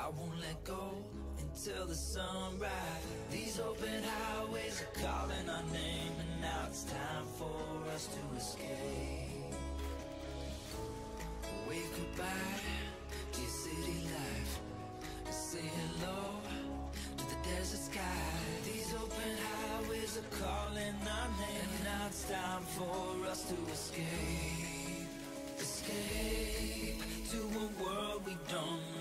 I won't let go until the sunrise These open highways are calling our name And now it's time for us to escape. Wave goodbye to your city life. Say hello to the desert sky. These open highways are calling our name And now it's time for us to escape. Escape to a world we don't